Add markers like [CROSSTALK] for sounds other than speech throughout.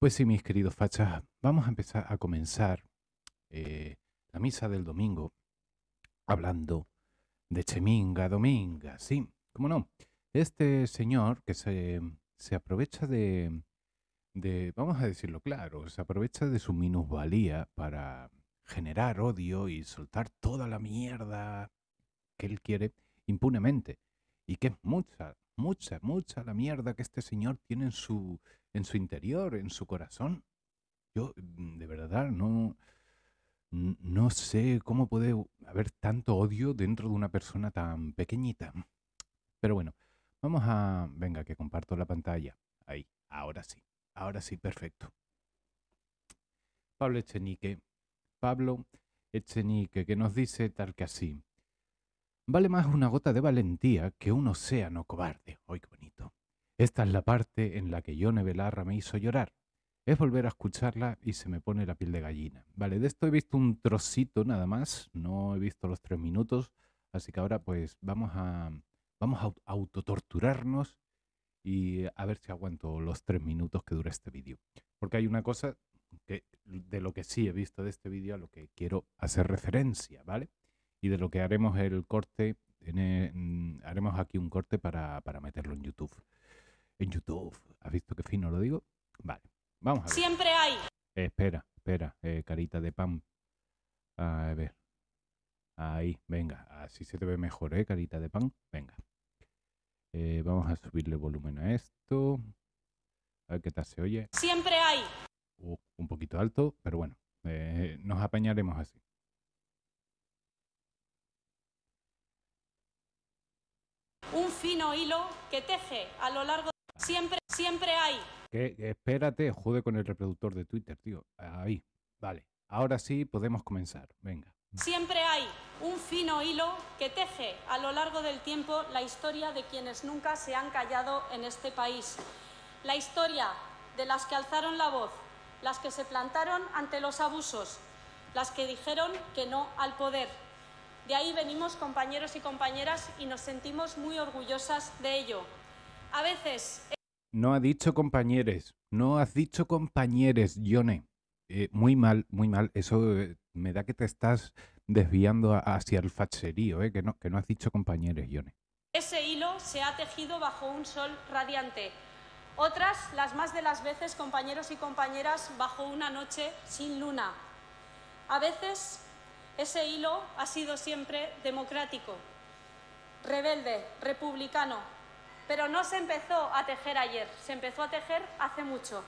Pues sí, mis queridos fachas, vamos a empezar a comenzar eh, la misa del domingo hablando de Cheminga Dominga, sí, cómo no. Este señor que se, se aprovecha de, de, vamos a decirlo claro, se aprovecha de su minusvalía para generar odio y soltar toda la mierda que él quiere impunemente. Y que es mucha, mucha, mucha la mierda que este señor tiene en su, en su interior, en su corazón. Yo, mm, de verdad, no, no sé cómo puede haber tanto odio dentro de una persona tan pequeñita. Pero bueno, vamos a... Venga, que comparto la pantalla. Ahí, ahora sí. Ahora sí, perfecto. Pablo Echenique. Pablo Echenique, que nos dice tal que así. Vale más una gota de valentía que un océano cobarde. ¡Ay, qué bonito! Esta es la parte en la que Yone Belarra me hizo llorar. Es volver a escucharla y se me pone la piel de gallina. Vale, de esto he visto un trocito nada más, no he visto los tres minutos, así que ahora pues vamos a, vamos a autotorturarnos y a ver si aguanto los tres minutos que dura este vídeo. Porque hay una cosa que, de lo que sí he visto de este vídeo a lo que quiero hacer referencia, ¿vale? Y de lo que haremos el corte, mm, haremos aquí un corte para, meterlo en YouTube. En YouTube, ¿has visto qué fino lo digo? Vale, vamos a ver. Siempre hay. espera, espera, eh, carita de pan. A ver. Ahí, venga, así se te ve mejor, ¿eh? Carita de pan. Venga. Eh, vamos a subirle volumen a esto. A ver qué tal se oye. Siempre hay. Uh, un poquito alto, pero bueno, eh, nos apañaremos así. Un fino hilo que teje a lo largo. Siempre, siempre hay. Que, espérate, jode con el reproductor de Twitter, tío. Ahí, vale. Ahora sí podemos comenzar. Venga. Siempre hay un fino hilo que teje a lo largo del tiempo la historia de quienes nunca se han callado en este país. La historia de las que alzaron la voz, las que se plantaron ante los abusos, las que dijeron que no al poder de ahí venimos compañeros y compañeras y nos sentimos muy orgullosas de ello. A veces... No ha dicho compañeres, no has dicho compañeres, Yone. Eh, muy mal, muy mal. Eso eh, me da que te estás desviando hacia el facherío, eh, que, no, que no has dicho compañeros, Yone. Ese hilo se ha tejido bajo un sol radiante. Otras, las más de las veces, compañeros y compañeras, bajo una noche sin luna. A veces ese hilo ha sido siempre democrático, rebelde, republicano, pero no se empezó a tejer ayer, se empezó a tejer hace mucho.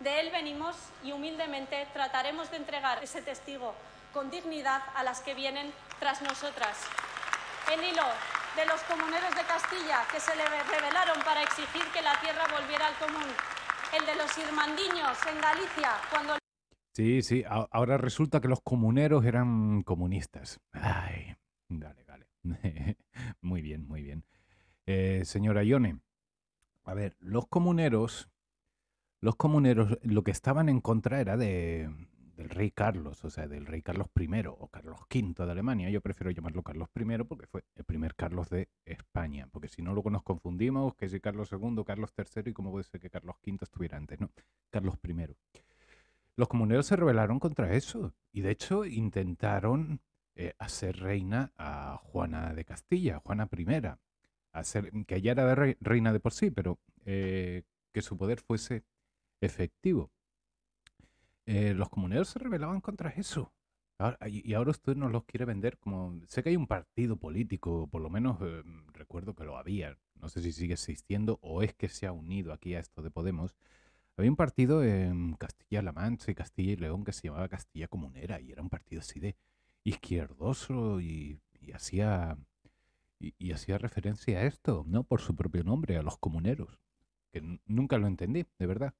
De él venimos y humildemente trataremos de entregar ese testigo con dignidad a las que vienen tras nosotras. El hilo de los comuneros de Castilla que se le rebelaron para exigir que la tierra volviera al común. El de los irmandiños en Galicia cuando Sí, sí, ahora resulta que los comuneros eran comunistas. Ay, dale, dale. [LAUGHS] muy bien, muy bien. Eh, señora Ione, a ver, los comuneros, los comuneros lo que estaban en contra era de, del rey Carlos, o sea, del rey Carlos I o Carlos V de Alemania. Yo prefiero llamarlo Carlos I porque fue el primer Carlos de España, porque si no luego nos confundimos, que si Carlos II, Carlos III y cómo puede ser que Carlos V estuviera antes, ¿no? Carlos I. Los comuneros se rebelaron contra eso y de hecho intentaron eh, hacer reina a Juana de Castilla, Juana I, hacer, que ella era reina de por sí, pero eh, que su poder fuese efectivo. Eh, los comuneros se rebelaban contra eso. y ahora usted nos los quiere vender como... Sé que hay un partido político, por lo menos recuerdo que lo había, no sé si sigue existiendo o es que se ha unido aquí a esto de Podemos, había un partido en Castilla-La Mancha y Castilla y León que se llamaba Castilla Comunera y era un partido así de izquierdoso y, hacía y, hacía referencia a esto, ¿no? Por su propio nombre, a los comuneros. Que nunca lo entendí, de verdad.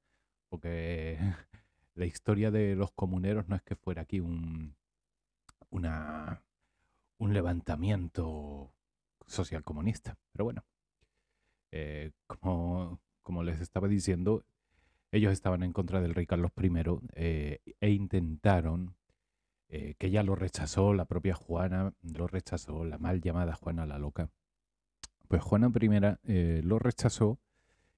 Porque [LAUGHS] la historia de los comuneros no es que fuera aquí un, una, un levantamiento social comunista. Pero bueno, eh, como, como les estaba diciendo, ellos estaban en contra del rey Carlos I eh, e intentaron, eh, que ya lo rechazó, la propia Juana lo rechazó, la mal llamada Juana la Loca. Pues Juana I eh, lo rechazó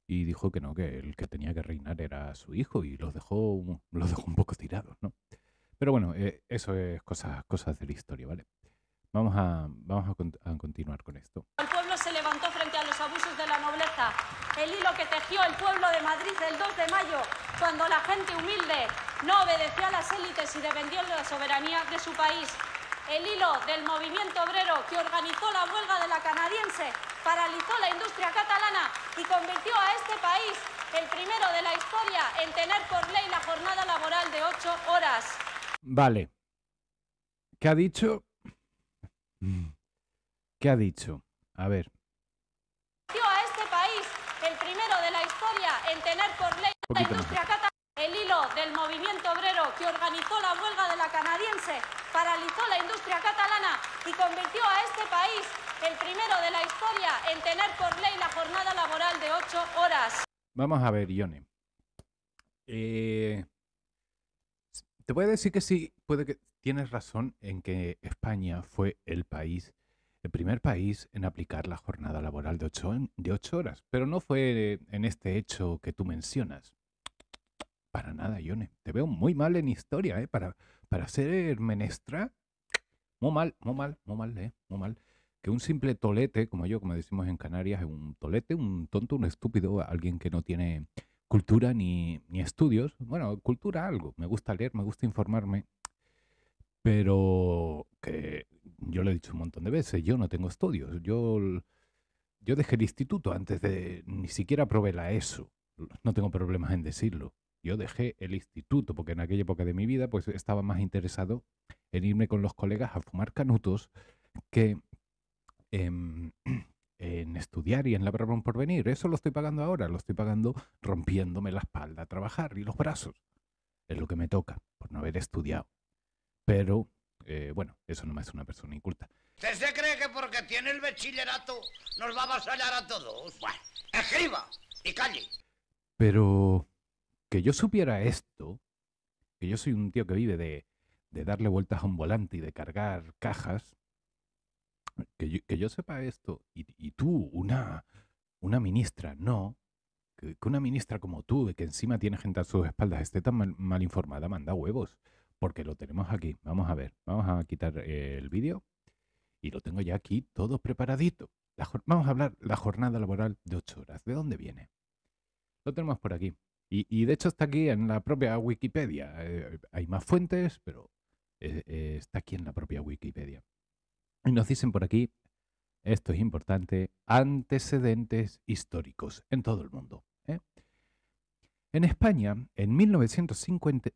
y dijo que no, que el que tenía que reinar era su hijo y los dejó, [LAUGHS] los dejó un poco tirados, ¿no? Pero bueno, eso es cosas, cosas de la historia, ¿vale? Vamos a, vamos a, continuar con esto. El pueblo se levantó frente a los abusos de la nobleza. El hilo que tejió el pueblo de Madrid el 2 de mayo, cuando la gente humilde no obedeció a las élites y defendió la soberanía de su país el hilo del movimiento obrero que organizó la huelga de la canadiense, paralizó la industria catalana y convirtió a este país el primero de la historia en tener por ley la jornada laboral de ocho horas. Vale. ¿Qué ha dicho? ¿Qué ha dicho? A ver. A este país el primero de la historia en tener por ley la industria catalana. El hilo del movimiento obrero que organizó la huelga de la canadiense paralizó la industria catalana y convirtió a este país el primero de la historia en tener por ley la jornada laboral de ocho horas. Vamos a ver, Ione. Eh, te voy a decir que sí, puede que tienes razón en que España fue el país, el primer país en aplicar la jornada laboral de ocho, de ocho horas, pero no fue en este hecho que tú mencionas. Para nada, Ione. Te veo muy mal en historia, ¿eh? Para, para ser menestra, muy mal, muy mal, muy mal, ¿eh? Muy mal. Que un simple tolete, como yo, como decimos en Canarias, un tolete, un tonto, un estúpido, alguien que no tiene cultura ni, ni estudios. Bueno, cultura algo. Me gusta leer, me gusta informarme. Pero que yo lo he dicho un montón de veces, yo no tengo estudios. Yo, yo dejé el instituto antes de ni siquiera probé la ESO. No tengo problemas en decirlo. Yo dejé el instituto porque en aquella época de mi vida pues estaba más interesado en irme con los colegas a fumar canutos que en, estudiar y en la un por venir. Eso lo estoy pagando ahora, lo estoy pagando rompiéndome la espalda a trabajar y los brazos. Es lo que me toca por no haber estudiado. Pero, eh, bueno, eso no me hace una persona inculta. ¿Usted se cree que porque tiene el bachillerato nos va a avasallar a todos? Bueno, escriba y calle. Pero que yo supiera esto, que yo soy un tío que vive de, darle vueltas a un volante y de cargar cajas, que yo, sepa esto, y, tú, una, una ministra, no, que, una ministra como tú, que encima tiene gente a sus espaldas, esté tan mal, informada, manda huevos, porque lo tenemos aquí. Vamos a ver, vamos a quitar el vídeo y lo tengo ya aquí todo preparadito. vamos a hablar la jornada laboral de ocho horas. ¿De dónde viene? Lo tenemos por aquí. Y, de hecho está aquí en la propia Wikipedia. Eh, hay más fuentes, pero eh, eh, está aquí en la propia Wikipedia. Y nos dicen por aquí, esto es importante, antecedentes históricos en todo el mundo. En España, en 1950,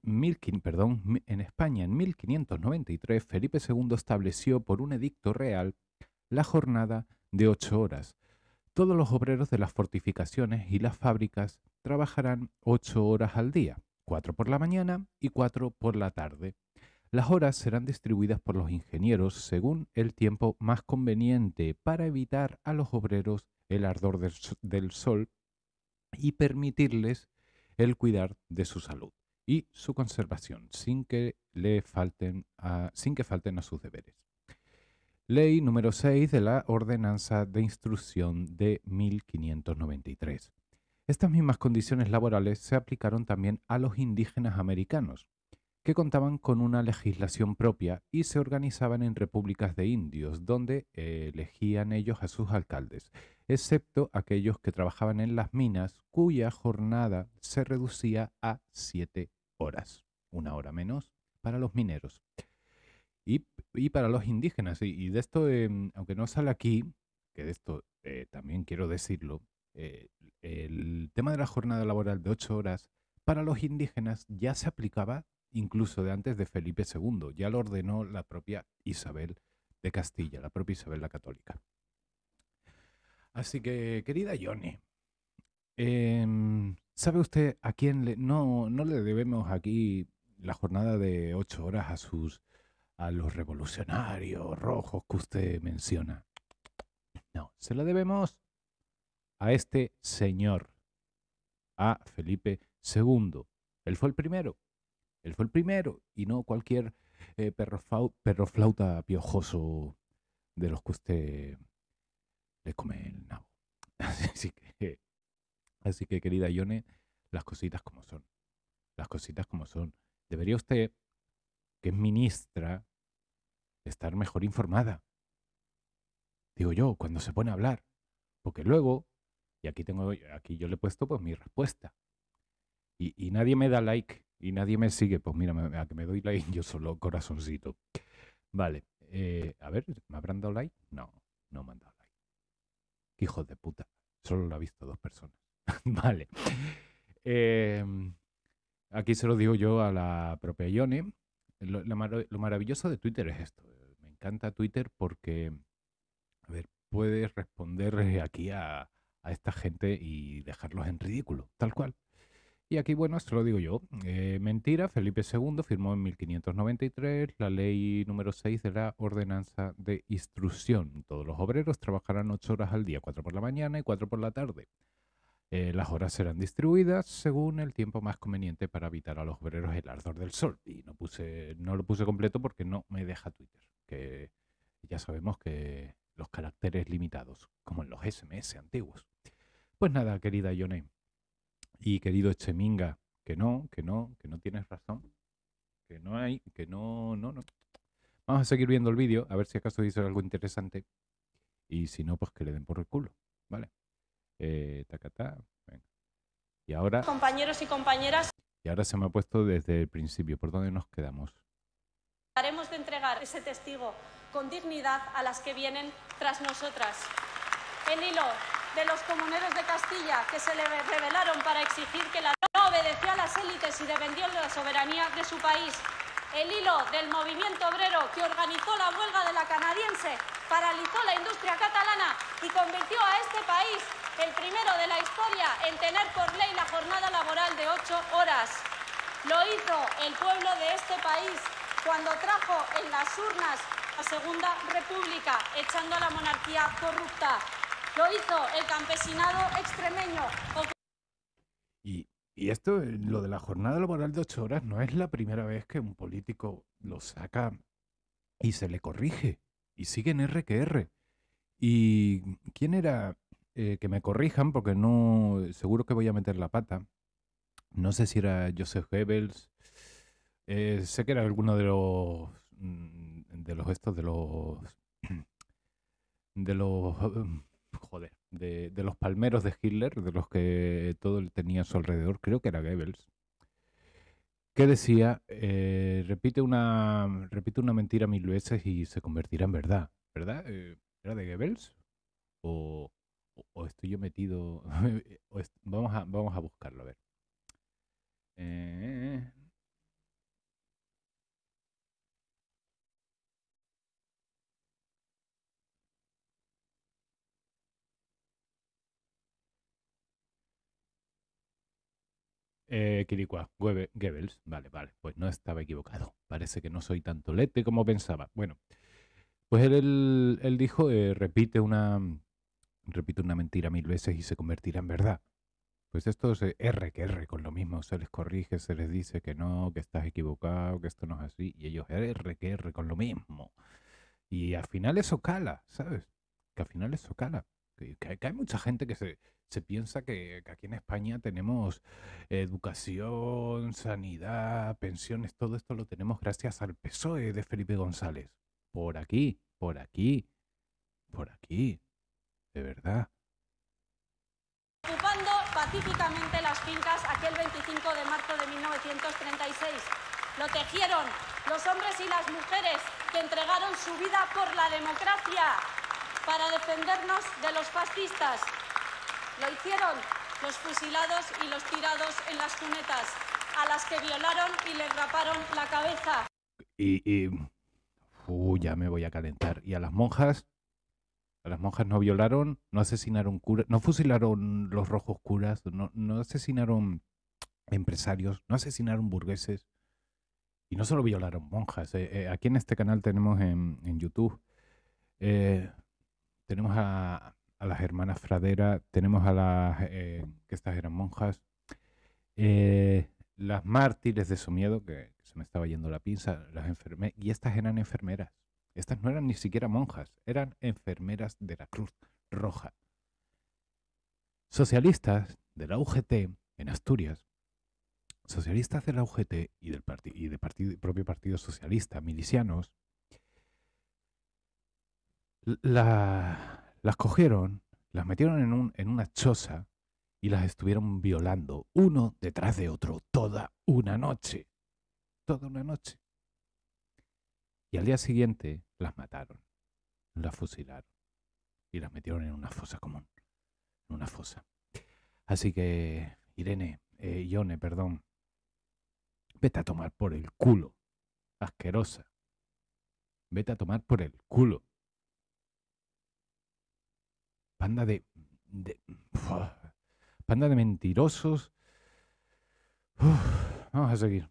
perdón, en España en 1593, Felipe II estableció por un edicto real la jornada de ocho horas. Todos los obreros de las fortificaciones y las fábricas trabajarán ocho horas al día, cuatro por la mañana y cuatro por la tarde. Las horas serán distribuidas por los ingenieros según el tiempo más conveniente para evitar a los obreros el ardor del sol y permitirles el cuidar de su salud y su conservación sin que le falten a, sin que falten a sus deberes. Ley número 6 de la Ordenanza de Instrucción de 1593. Estas mismas condiciones laborales se aplicaron también a los indígenas americanos, que contaban con una legislación propia y se organizaban en repúblicas de indios, donde elegían ellos a sus alcaldes, excepto aquellos que trabajaban en las minas, cuya jornada se reducía a siete horas, una hora menos para los mineros. Y, para los indígenas, y, de esto, em, aunque no sale aquí, que de esto eh, también quiero decirlo, eh, el tema de la jornada laboral de ocho horas para los indígenas ya se aplicaba incluso de antes de Felipe II, ya lo ordenó la propia Isabel de Castilla, la propia Isabel la Católica. Así que, querida Yoni, em, ¿sabe usted a quién le, no, no le debemos aquí la jornada de ocho horas a sus a los revolucionarios rojos que usted menciona? No, se lo debemos a este señor, a Felipe II. Él fue el primero, él fue el primero y no cualquier eh, perro, flauta piojoso de los que usted le come el nabo. [LAUGHS] Así que Así que, querida Ione, las cositas como son. Las cositas como son. Debería usted, que es ministra, estar mejor informada. Digo yo, cuando se pone a hablar. Porque luego, y aquí tengo, aquí yo le he puesto pues mi respuesta. Y, y nadie me da like y nadie me sigue. Pues mira, a que me doy like yo solo corazoncito. Vale. eh, a ver, ¿me habrán dado like? No, no me han dado like. Hijos de puta. Solo lo ha visto dos personas. [LAUGHS] vale. Em, aquí se lo digo yo a la propia Ione. Lo, lo maravilloso de Twitter es esto. Me encanta Twitter porque, a ver, puedes responder aquí a, a esta gente y dejarlos en ridículo, tal cual. Y aquí, bueno, se lo digo yo. Eh, mentira, Felipe II firmó en 1593 la ley número 6 de la ordenanza de instrucción. Todos los obreros trabajarán 8 horas al día, 4 por la mañana y 4 por la tarde. Eh, las horas serán distribuidas según el tiempo más conveniente para evitar a los obreros el ardor del sol. Y no, puse, no lo puse completo porque no me deja Twitter, que ya sabemos que los caracteres limitados, como en los SMS antiguos. Pues nada, querida Yone y querido Echeminga, que no, que no, que no tienes razón, que no hay, que no, no, no. Vamos a seguir viendo el vídeo, a ver si acaso dice algo interesante. Y si no, pues que le den por el culo, ¿vale? Eh, tacatá, venga. Y ahora, Compañeros y compañeras, y ahora se me ha puesto desde el principio, ¿por dónde nos quedamos? haremos de entregar ese testigo con dignidad a las que vienen tras nosotras. El hilo de los comuneros de Castilla que se le rebelaron para exigir que la no obedeció a las élites y defendió la soberanía de su país. El hilo del movimiento obrero que organizó la huelga de la canadiense, paralizó la industria catalana y convirtió a este país el primero de la historia en tener por ley la jornada laboral de ocho horas. Lo hizo el pueblo de este país cuando trajo en las urnas la Segunda República, echando a la monarquía corrupta. Lo hizo el campesinado extremeño. Y, y esto, lo de la jornada laboral de ocho horas, no es la primera vez que un político lo saca y se le corrige. Y sigue en R que R. ¿Y quién era? Eh, que me corrijan, porque no. Seguro que voy a meter la pata. No sé si era Joseph Goebbels. eh, sé que era alguno de los. mm, De los estos, de los. [CLEARS THROAT] De los. Joder. De, los palmeros de Hitler, de los que todo tenía a su alrededor. Creo que era Goebbels que decía, eh, repite, una, repite una mentira mil veces y se convertirá en verdad, ¿verdad? Eh, ¿Era de Goebbels? ¿O, estoy yo metido? [LAUGHS] o vamos, a, vamos a buscarlo, a ver. Eh, Eh, Goebe- Goebbels. Vale, vale. Pues no estaba equivocado. Parece que no soy tan tolete como pensaba. Bueno, pues él, él, dijo, eh, repite una repite una mentira mil veces y se convertirá en verdad. Pues esto es eh, R que R con lo mismo. Se les corrige, se les dice que no, que estás equivocado, que esto no es así. Y ellos R que R con lo mismo. Y al final eso cala, ¿sabes? Que al final eso cala. Que- que hay mucha gente que se, se piensa que, que aquí en España tenemos educación, sanidad, pensiones, todo esto lo tenemos gracias al PSOE de Felipe González. Por aquí, por aquí, por aquí. De verdad. ocupando pacíficamente las fincas aquel 25 de marzo de 1936. Lo tejieron los hombres y las mujeres que entregaron su vida por la democracia para defendernos de los fascistas. Lo hicieron los fusilados y los tirados en las cunetas, a las que violaron y les raparon la cabeza. Y, y uh, ya me voy a calentar. Y a las monjas, a las monjas no violaron, no asesinaron curas, no fusilaron los rojos curas, no, no asesinaron empresarios, no asesinaron burgueses. Y no solo violaron monjas. eh, eh, aquí en este canal tenemos en, YouTube, eh, tenemos a, a las hermanas Fradera, tenemos a las, eh, que estas eran monjas, eh, las mártires de Somiedo, que, que se me estaba yendo la pinza, las enfermeras, y estas eran enfermeras. Estas no eran ni siquiera monjas, eran enfermeras de la Cruz Roja. socialistas de la UGT en Asturias, socialistas de la UGT y del y de partido, propio Partido Socialista, milicianos, las cogieron, las metieron en, un, en una choza y las estuvieron violando uno detrás de otro toda una noche. Toda una noche. Y al día siguiente las mataron, las fusilaron y las metieron en una fosa común, en una fosa. Así que, Irene, eh, Ione, perdón, vete a tomar por el culo, asquerosa. Vete a tomar por el culo. Panda de... de panda de mentirosos. vamos a seguir.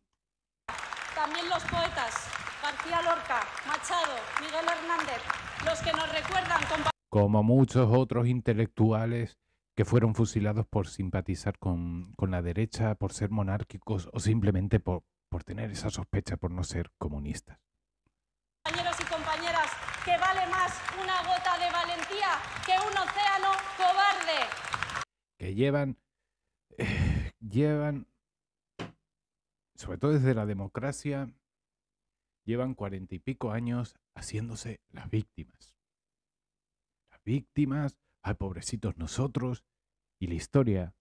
También los poetas García Lorca, Machado, Miguel Hernández, los que nos recuerdan como muchos otros intelectuales que fueron fusilados por simpatizar con, la derecha, por ser monárquicos o simplemente por, por tener esa sospecha por no ser comunistas. Compañeros y compañeras, que vale más una gota de que un océano cobarde. Que llevan, llevan, sobre todo desde la democracia, llevan cuarenta y pico años haciéndose las víctimas víctimas, ay, pobrecitos nosotros. Y la historia,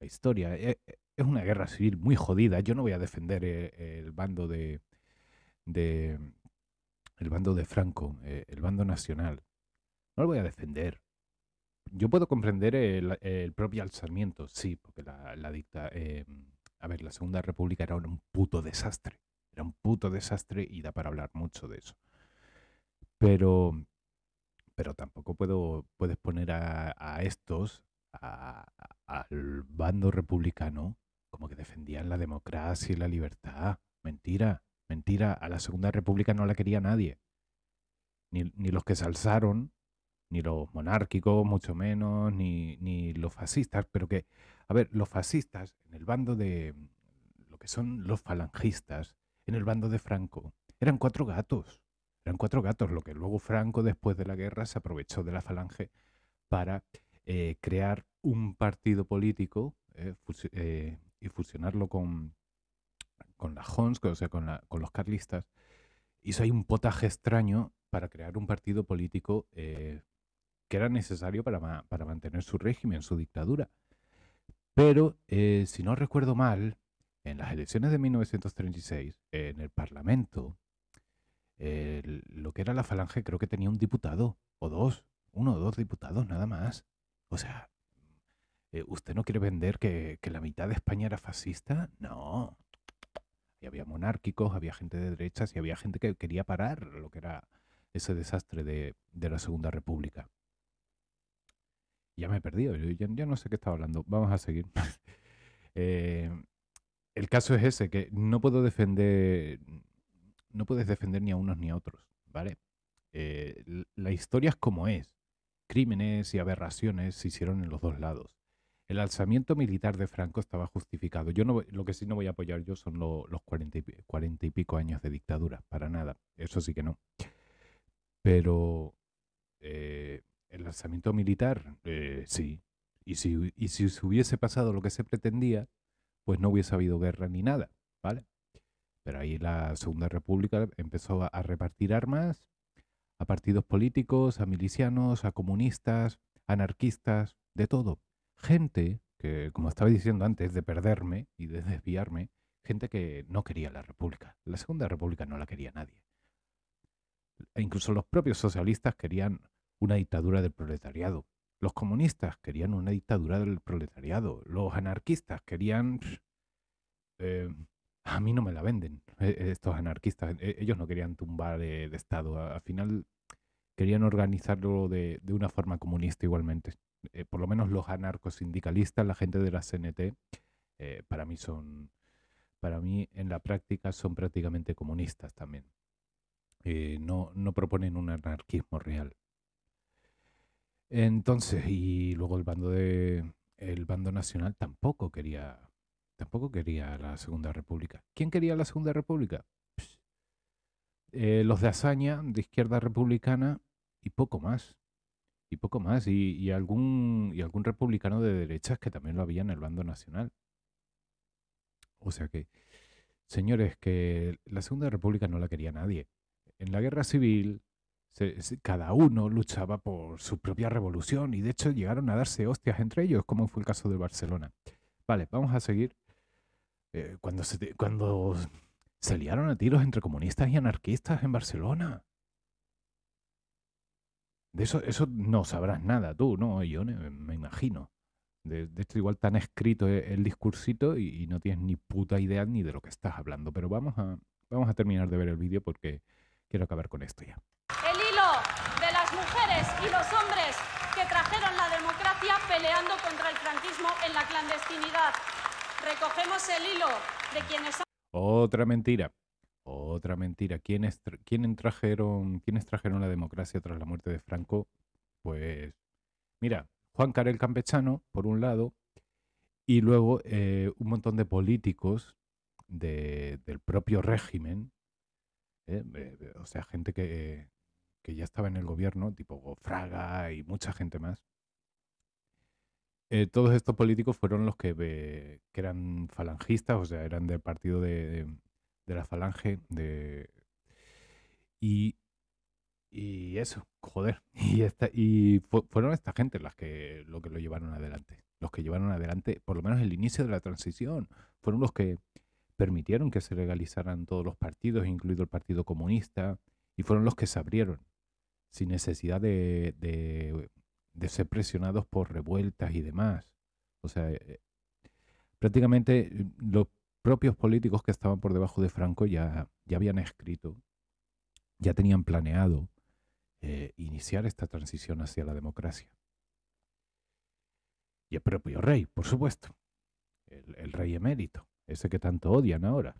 la historia, eh, eh, es una guerra civil muy jodida. Yo no voy a defender eh, el, bando de, de, el bando de Franco, el bando nacional. No lo voy a defender. Yo puedo comprender el, propio alzamiento, sí, porque la, dicta, a ver, la Segunda República era un puto desastre. Era un puto desastre y da para hablar mucho de eso. Pero pero tampoco puedo, puedes poner a, estos, al bando republicano, como que defendían la democracia y la libertad. Mentira, mentira. A la Segunda República no la quería nadie. Ni, los que se alzaron, ni los monárquicos, mucho menos, ni, ni los fascistas. Pero que, a ver, los fascistas, en el bando de lo que son los falangistas, en el bando de Franco, eran cuatro gatos. Eran cuatro gatos, lo que luego Franco, después de la guerra, se aprovechó de la falange para eh, crear un partido político eh, eh, y fusionarlo con, con la Hons, o sea, con, los carlistas. Hizo ahí un potaje extraño para crear un partido político que era necesario para, para, mantener su régimen, su dictadura. Pero, si no recuerdo mal, en las elecciones de 1936, en el Parlamento, lo que era la falange creo que tenía un diputado o dos, uno o dos diputados nada más. O sea, eh, ¿usted no quiere vender que, la mitad de España era fascista? No. Y había monárquicos, había gente de derechas y había gente que quería parar lo que era ese desastre de, la Segunda República. Ya me he perdido, yo, ya no sé qué estaba hablando. Vamos a seguir. [LAUGHS] Eh, el caso es ese, que no puedo defender no puedes defender ni a unos ni a otros, ¿vale? Eh, la historia es como es. Crímenes y aberraciones se hicieron en los dos lados. El alzamiento militar de Franco estaba justificado. Yo no, lo que sí no voy a apoyar yo son los cuarenta y, pico años de dictadura, para nada. Eso sí que no. Pero eh, el alzamiento militar, eh, sí. Y si, y si se hubiese pasado lo que se pretendía, pues no hubiese habido guerra ni nada, ¿vale? Pero ahí la Segunda República empezó a, repartir armas a partidos políticos, a milicianos, a comunistas, anarquistas, de todo. Gente que, como estaba diciendo antes, de perderme y de desviarme, gente que no quería la República. La Segunda República no la quería nadie. E incluso los propios socialistas querían una dictadura del proletariado. Los comunistas querían una dictadura del proletariado. Los anarquistas querían [SNIFFS] eh, a mí no me la venden eh, estos anarquistas. E, ellos no querían tumbar de, Estado. Al final querían organizarlo de, una forma comunista igualmente. Eh, por lo menos los anarcos sindicalistas, la gente de la CNT, eh, para mí son, para mí en la práctica son prácticamente comunistas también. no proponen un anarquismo real. Entonces, y luego el bando de el bando nacional tampoco quería Tampoco quería la Segunda República. ¿Quién quería la Segunda República? Eh, los de Azaña, de izquierda republicana, y poco más. y poco más. Y, y algún, y algún republicano de derechas que también lo había en el bando nacional. O sea que, señores, que la Segunda República no la quería nadie. En la guerra civil, cada uno luchaba por su propia revolución y de hecho llegaron a darse hostias entre ellos, como fue el caso de Barcelona. Vale, vamos a seguir. Eh, cuando, se, cuando se liaron a tiros entre comunistas y anarquistas en Barcelona. De eso, eso no sabrás nada tú, ¿no, Ione? Me, imagino. De, de igual tan escrito e- el discursito y, y no tienes ni puta idea ni de lo que estás hablando. Pero vamos a, vamos a terminar de ver el vídeo porque quiero acabar con esto ya. El hilo de las mujeres y los hombres que trajeron la democracia peleando contra el franquismo en la clandestinidad. Recogemos el hilo de quienes Otra mentira. Otra mentira. ¿Quiénes, tra- quiénes trajeron, ¿Quiénes trajeron la democracia tras la muerte de Franco? Pues, mira, Juan Carel Campechano, por un lado, y luego eh, un montón de políticos de- del propio régimen, eh, eh, o sea, gente que, que ya estaba en el gobierno, tipo Fraga y mucha gente más. Eh, todos estos políticos fueron los que, que eran falangistas, o sea, eran del partido de, de- la falange, de y, y eso, joder, [LAUGHS] y esta, y fu- fueron esta gente las que lo que lo llevaron adelante, los que llevaron adelante, por lo menos el inicio de la transición, fueron los que permitieron que se legalizaran todos los partidos, incluido el Partido Comunista, y fueron los que se abrieron sin necesidad de, de, ser presionados por revueltas y demás. O sea, eh, prácticamente eh, los propios políticos que estaban por debajo de Franco ya, ya habían escrito, ya tenían planeado eh, iniciar esta transición hacia la democracia. Y el propio rey, por supuesto, el, el rey emérito, ese que tanto odian ahora.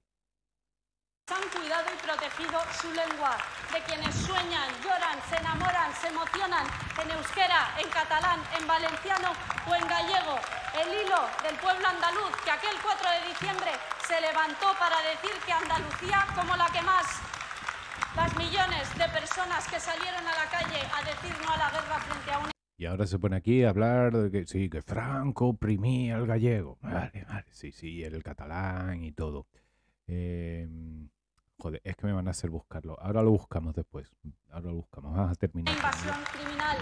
han cuidado y protegido su lengua, de quienes sueñan, lloran, en euskera, en catalán, en valenciano o en gallego. El hilo del pueblo andaluz que aquel 4 de diciembre se levantó para decir que Andalucía como la que más. Las millones de personas que salieron a la calle a decir no a la guerra frente a un Y ahora se pone aquí a hablar de que sí, que Franco oprimía al gallego. Vale, vale, sí, sí, el catalán y todo. Eh, joder, es que me van a hacer buscarlo. Ahora lo buscamos después. Ahora lo buscamos. Vamos a terminar. invasión criminal.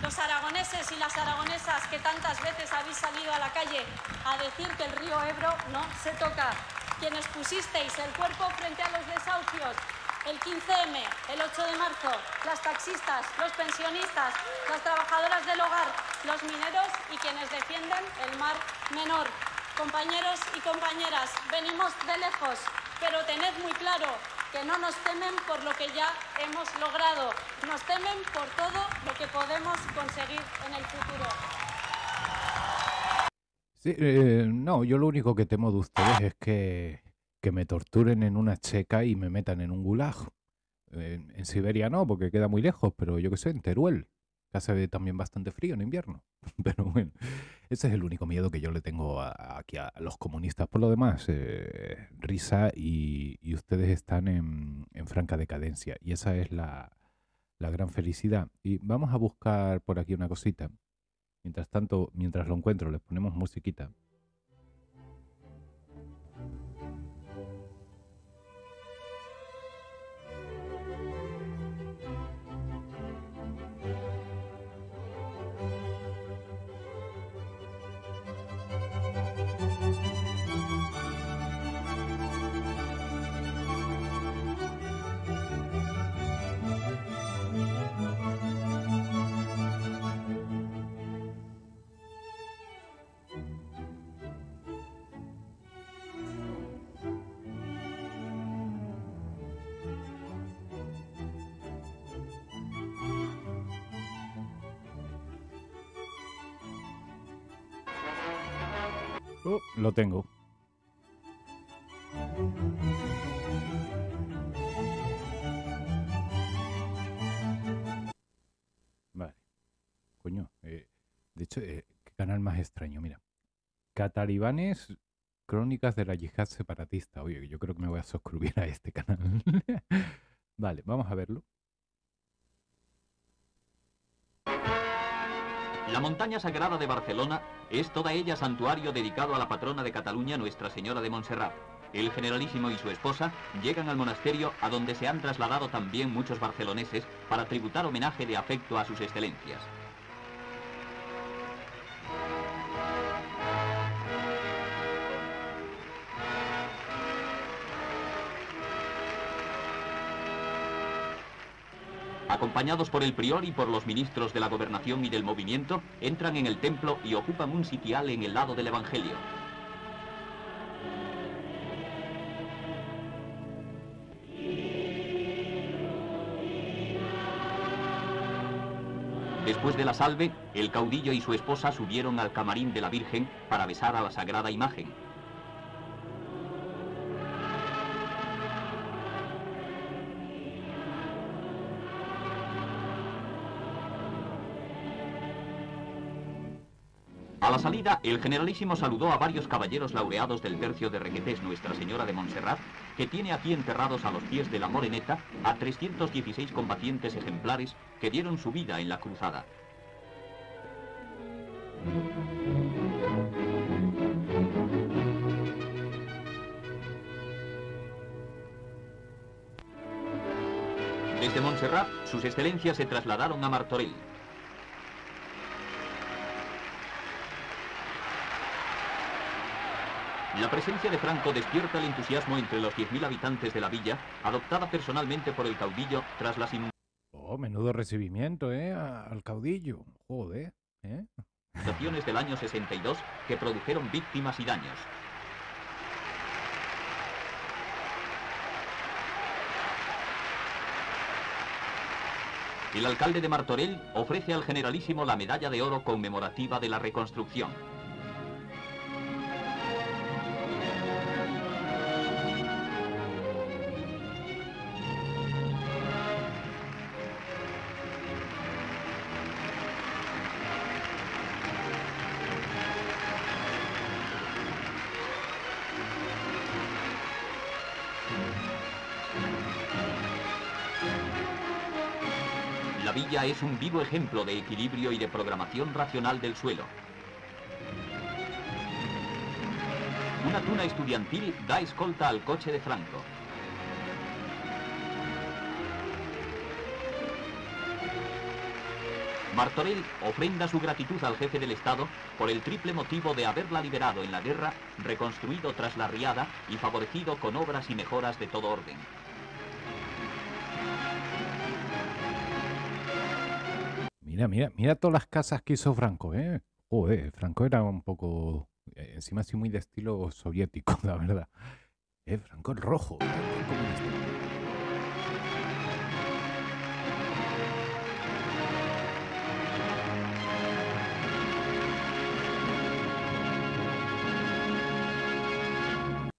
Los aragoneses y las aragonesas que tantas veces habéis salido a la calle a decir que el río Ebro no se toca. Quienes pusisteis el cuerpo frente a los desahucios, el 15M, el 8 de marzo, las taxistas, los pensionistas, las trabajadoras del hogar, los mineros y quienes defienden el mar menor. Compañeros y compañeras, venimos de lejos, pero tened muy claro que no nos temen por lo que ya hemos logrado, nos temen por todo lo que podemos conseguir en el futuro. Sí, eh, no, yo lo único que temo de ustedes es que, que me torturen en una checa y me metan en un gulag. En, en Siberia no, porque queda muy lejos, pero yo qué sé, en Teruel, que hace también bastante frío en invierno. [LAUGHS] Pero bueno, ese es el único miedo que yo le tengo aquí a los comunistas. Por lo demás, eh, risa y, ustedes están en, en franca decadencia. Y esa es la, la gran felicidad. Y vamos a buscar por aquí una cosita. Mientras tanto, mientras lo encuentro, les ponemos musiquita. Lo tengo. Vale. Coño. eh, de hecho, eh, qué canal más extraño. Mira. Catalibanes, crónicas de la yihad separatista. Oye, yo creo que me voy a suscribir a este canal. [LAUGHS] vale, vamos a verlo. La montaña sagrada de Barcelona es toda ella santuario dedicado a la patrona de Cataluña, Nuestra Señora de Montserrat. El generalísimo y su esposa llegan al monasterio a donde se han trasladado también muchos barceloneses para tributar homenaje de afecto a sus excelencias. Acompañados por el prior y por los ministros de la gobernación y del movimiento, entran en el templo y ocupan un sitial en el lado del Evangelio. Después de la salve, el caudillo y su esposa subieron al camarín de la Virgen para besar a la sagrada imagen. Salida, el generalísimo saludó a varios caballeros laureados del tercio de Requetés Nuestra Señora de Montserrat, que tiene aquí enterrados a los pies de la Moreneta a 316 combatientes ejemplares que dieron su vida en la cruzada. Desde Montserrat, sus excelencias se trasladaron a Martorell, La presencia de Franco despierta el entusiasmo entre los 10.000 habitantes de la villa, adoptada personalmente por el caudillo tras las Oh, menudo recibimiento, ¿eh? Al caudillo. Joder, ¿eh? inundaciones del año 62 que produjeron víctimas y daños. El alcalde de Martorell ofrece al generalísimo la medalla de oro conmemorativa de la reconstrucción. Es un vivo ejemplo de equilibrio y de programación racional del suelo. Una tuna estudiantil da escolta al coche de Franco. Martorell ofrenda su gratitud al jefe del Estado por el triple motivo de haberla liberado en la guerra, reconstruido tras la riada y favorecido con obras y mejoras de todo orden. Mira, mira, todas las casas que hizo Franco, ¿eh? Joder, Franco era un poco, eh, encima así muy de estilo soviético, [LAUGHS] la verdad. Eh, Franco el rojo.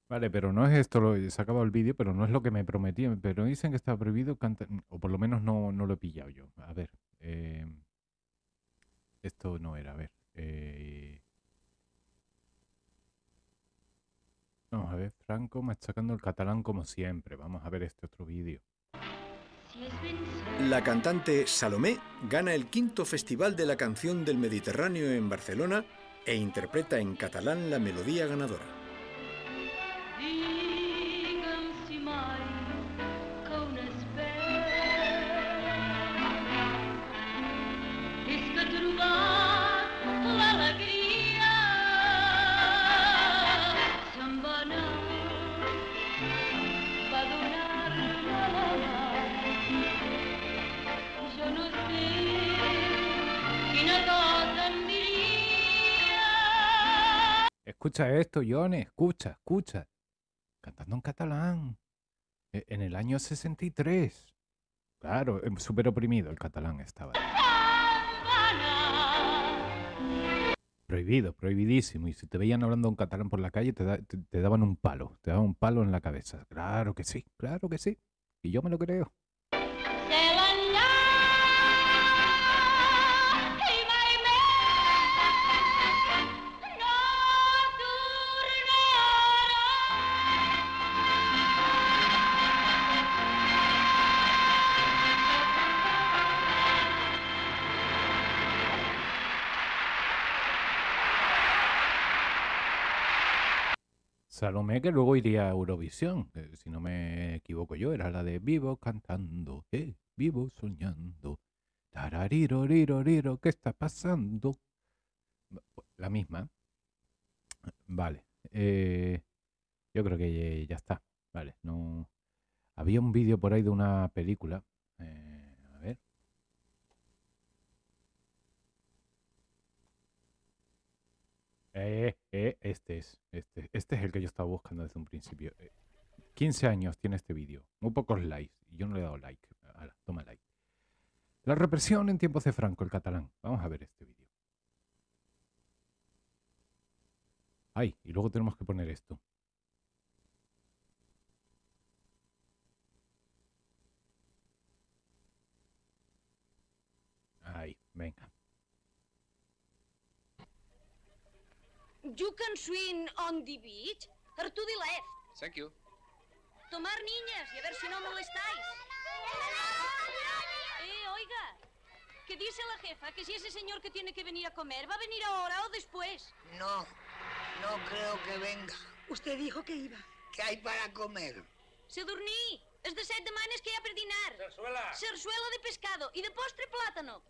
Vale, pero no es esto, lo, se acaba el vídeo, pero no es lo que me prometí. Pero dicen que está prohibido cantar, o por lo menos no, no lo he pillado yo. A ver, eh, esto no era, a ver. eh, Vamos a ver, Franco machacando el catalán como siempre. Vamos a ver este otro vídeo. La cantante Salomé gana el quinto Festival de la Canción del Mediterráneo en Barcelona e interpreta en catalán la melodía ganadora. Escucha esto, Ione, escucha, escucha. Cantando en catalán. E- En el año 63. Claro, em, súper oprimido el catalán estaba. Prohibido, prohibidísimo. Y si te veían hablando en catalán por la calle, te daban un palo. Te daban un palo en la cabeza. Claro que sí, claro que sí. Y yo me lo creo. Salomé que luego iría a Eurovisión, si no me equivoco yo, era la de Vivo cantando, eh, vivo soñando. Tarariroriroriro, ¿qué está pasando? La misma. Vale. eh, yo creo que ya está. Vale, no. Había un vídeo por ahí de una película. eh, a ver. Eh, eh, este es, este, este es el que yo estaba buscando desde un principio. Eh, 15 años tiene este vídeo, muy pocos likes, yo no le he dado like. Ala, toma like. La represión en tiempos de Franco, el catalán. Vamos a ver este vídeo. Ay, y luego tenemos que poner esto. Ahí, venga. You can swim on the beach or to the left. Thank you. Tomar niñas y a ver si no molestáis. Eh, oiga. ¿Qué dice la jefa? Que si ese señor que tiene que venir a comer va a venir ahora o después. No, no creo que venga. Usted dijo que iba. ¿Qué hay para comer? Se dormí. Es de set de manes que hi ha per dinar. Sarsuela. Sarsuela de pescado y de postre plátano.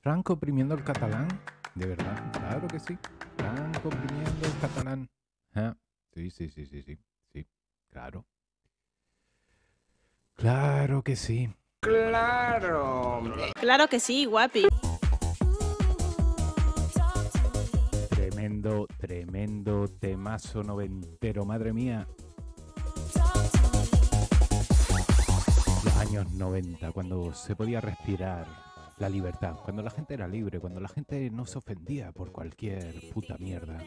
Franco oprimiendo el catalán. De verdad, claro que sí. Franco oprimiendo el catalán. Ah, Sí, sí, sí, sí, sí. Sí, claro. Claro que sí. Claro que sí, guapi. Tremendo, tremendo temazo noventero, madre mía. Los años 90, cuando se podía respirar la libertad, cuando la gente era libre, cuando la gente no se ofendía por cualquier puta mierda.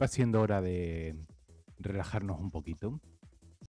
Va siendo hora de relajarnos un poquito.